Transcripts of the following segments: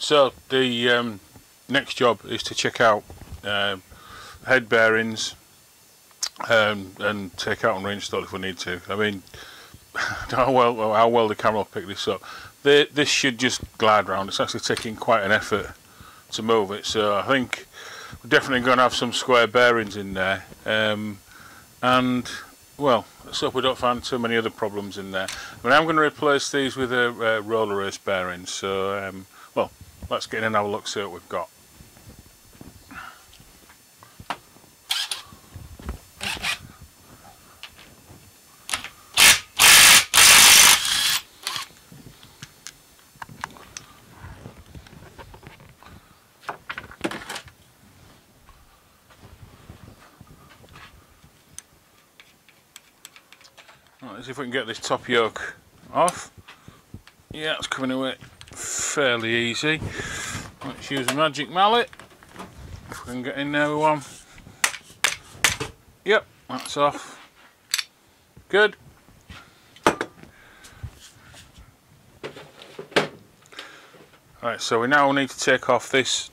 so the um, next job is to check out uh, head bearings um, and take out and reinstall if we need to. I mean, how well how well the camera will pick this up. They, this should just glide around. It's actually taking quite an effort to move it, so I think we're definitely going to have some square bearings in there. Um, and well, let's hope we don't find too many other problems in there. But I'm going to replace these with a, roller race bearings. So, um, let's get in and have a look, see what we've got. Let's see if we can get this top yoke off. Yeah, it's coming away fairly easy. Let's use a magic mallet. If we can get in there with one. Yep, that's off. Good. Right, so we now need to take off this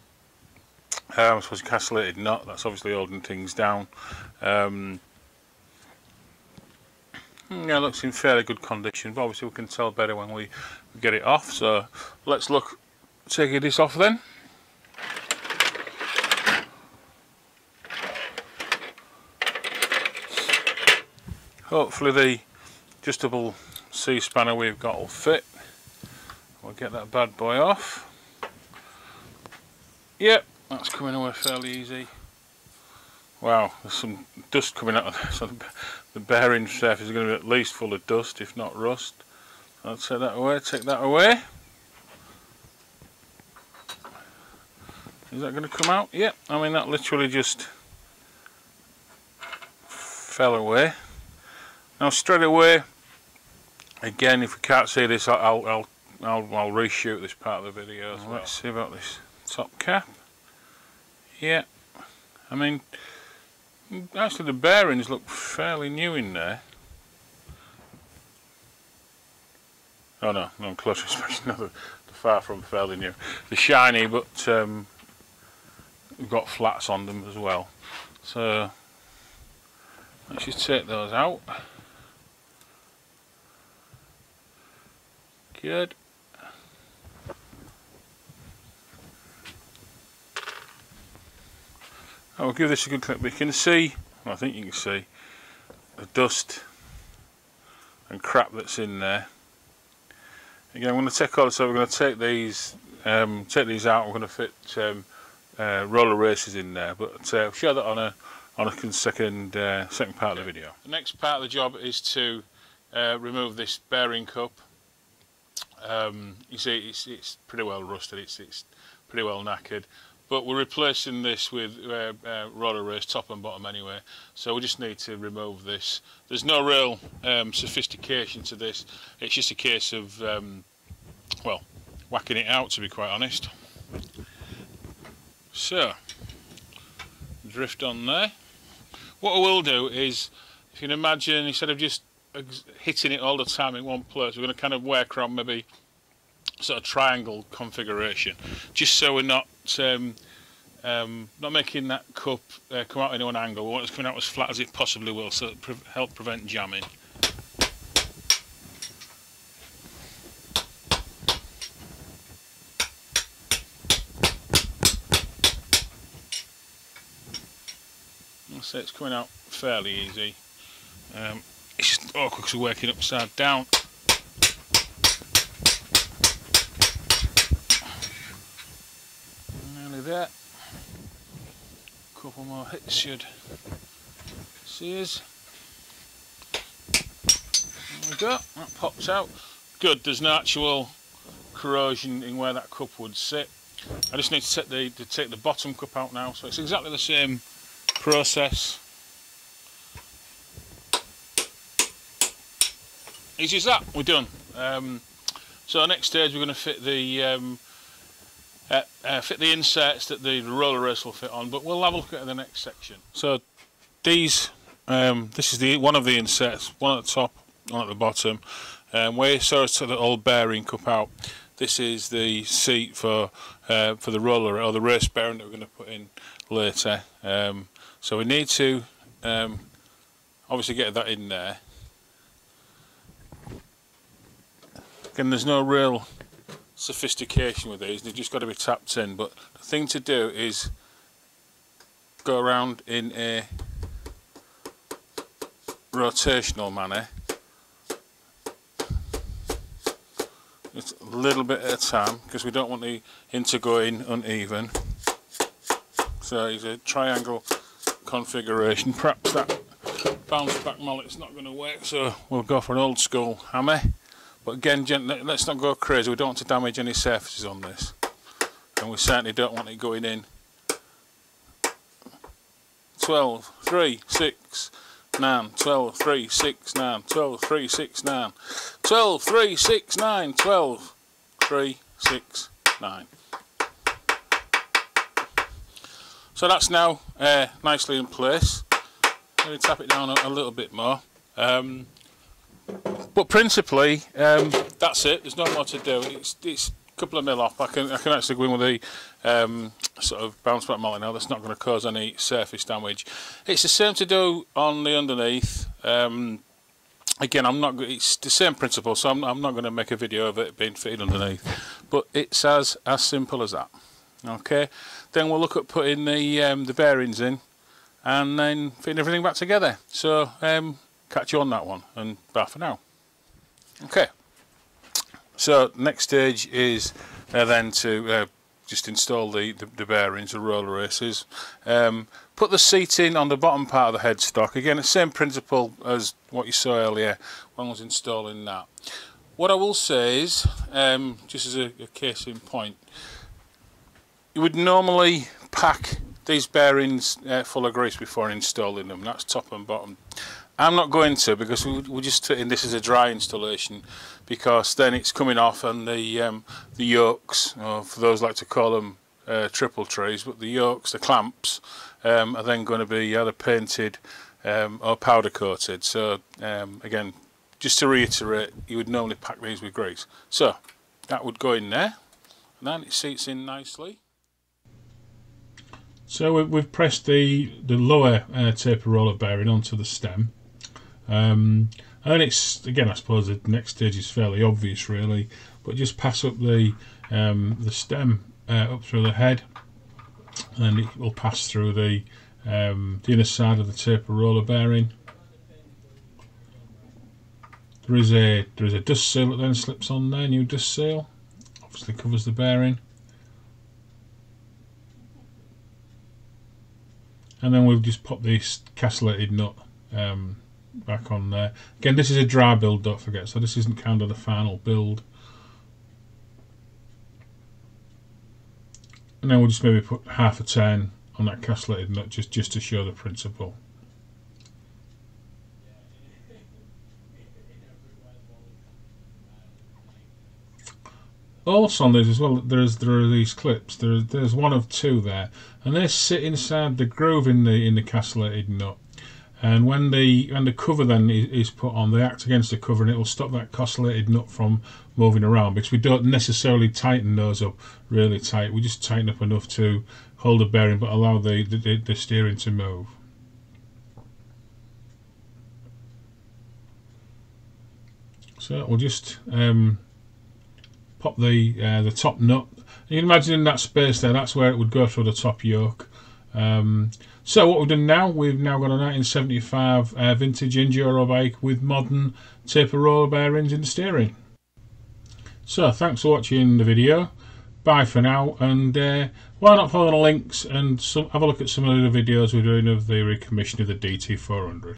um, I suppose castellated nut, that's obviously holding things down. Um, yeah, looks in fairly good condition, but obviously we can tell better when we get it off. So let's look, taking this off then. Hopefully the adjustable C spanner we've got will fit. We'll get that bad boy off. Yep, that's coming away fairly easy. Wow, there's some dust coming out of there, so the bearing surface is going to be at least full of dust, if not rust. I'll take that away, take that away. Is that going to come out? Yep, I mean that literally just fell away. Now straight away, again if we can't see this I'll, I'll, I'll, I'll reshoot this part of the video as well. Let's see about this top cap. Yeah, I mean actually the bearings look fairly new in there. Oh no, no close inspection, no, far from fairly new. They're shiny but um, we've got flats on them as well. So let's just take those out. Good. I will give this a good click. We can see, well, I think you can see, the dust and crap that's in there. Again, I'm going to take all so we're going to take these, um, take these out. We're going to fit um, uh, roller races in there, but uh, show that on a on a second uh, second part of the video. The next part of the job is to uh, remove this bearing cup. Um, you see, it's it's pretty well rusted. It's it's pretty well knackered but we're replacing this with uh, uh, roller race top and bottom anyway. So we just need to remove this. There's no real um, sophistication to this. It's just a case of um, well whacking it out to be quite honest. So drift on there. What I will do is if you can imagine instead of just hitting it all the time in one place we're going to kind of work around maybe sort of triangle configuration just so we're not um, um, not making that cup uh, come out in one angle. We want it coming out as flat as it possibly will so it pre help prevent jamming. Say it's coming out fairly easy. Um, it's just awkward because we're working upside down that. Couple more hits should see us. There we go, that pops out. Good, there's no actual corrosion in where that cup would sit. I just need to take the to take the bottom cup out now, so it's exactly the same process. Easy as that, we're done. Um, so next stage we're going to fit the um, uh, uh, fit the inserts that the roller race will fit on, but we'll have a look at the next section. So these, um, this is the one of the inserts, one at the top, one at the bottom. Um, where so to the old bearing cup out. this is the seat for uh, for the roller or the race bearing that we're going to put in later. Um, so we need to um, obviously get that in there. Again, there's no real sophistication with these, they've just got to be tapped in. But the thing to do is go around in a rotational manner. Just a little bit at a time because we don't want the in to go in uneven. So it's a triangle configuration. Perhaps that bounce back mallet's not going to work so we'll go for an old school hammer. But again, let's not go crazy. We don't want to damage any surfaces on this. And we certainly don't want it going in 12, 3, 6, 9, 12, 3, 6, 9, 12, 3, 6, 9, 12, 3, 6, 9, 12, 3, 6, 9. So that's now uh, nicely in place. Let me tap it down a, a little bit more. Um, but principally, um, that's it. There's no more to do. It's, it's a couple of mil off. I can I can actually go in with the um, sort of bounce back mallet now. That's not going to cause any surface damage. It's the same to do on the underneath. Um, again, I'm not. It's the same principle, so I'm, I'm not going to make a video of it being fitted underneath. But it's as as simple as that. Okay. Then we'll look at putting the um, the bearings in, and then fitting everything back together. So um, catch you on that one, and bye for now. Okay. So next stage is uh, then to uh, just install the, the, the, bearings, the roller races. Um, put the seat in on the bottom part of the headstock. Again, the same principle as what you saw earlier when I was installing that. What I will say is, um, just as a, a case in point, you would normally pack these bearings uh, full of grease before installing them. That's top and bottom. I'm not going to because we, we're just treating this as a dry installation because then it's coming off and the um, the yokes, or for those like to call them uh, triple trees, but the yokes, the clamps, um, are then going to be either painted um, or powder coated. So um, again, just to reiterate, you would normally pack these with grease. So that would go in there, and then it seats in nicely. So we've pressed the, the lower uh, taper roller bearing onto the stem. Um, and it's, again, I suppose the next stage is fairly obvious really, but just pass up the, um, the stem uh, up through the head and it will pass through the, um, the inner side of the taper roller bearing. There is a there is a dust seal that then slips on there, new dust seal, obviously covers the bearing. and then we'll just pop this castellated nut um, back on there. Again, this is a dry build, don't forget, so this isn't kind of the final build. And then we'll just maybe put half a turn on that castellated nut just, just to show the principle. also on these as well there's there are these clips there's there's one of two there and they sit inside the groove in the in the castellated nut and when the when the cover then is, put on they act against the cover and it will stop that castellated nut from moving around because we don't necessarily tighten those up really tight we just tighten up enough to hold the bearing but allow the the, the steering to move so we'll just um, pop the uh, the top nut. You can imagine in that space there, that's where it would go through the top yoke. Um, so what we've done now, we've now got a 1975 uh, vintage enduro bike with modern taper roller bearings in the steering. So thanks for watching the video. Bye for now, and uh, why not follow the links and some, have a look at some of the other videos we're doing of the recommission of the DT400.